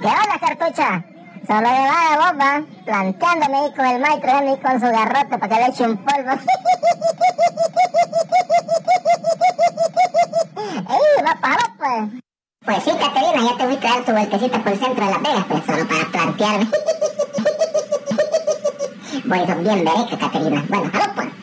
¿Qué onda, cartucha? Solo de vos, va, planteándome ahí con el maestro ahí con su garrote para que le eche un polvo. ¡Ey, va para pues! Pues sí, Caterina, ya te voy a traer tu vueltecita por el centro de Las Vegas, pues solo para plantearme. bueno, bien vereca, Caterina. Bueno, a pues.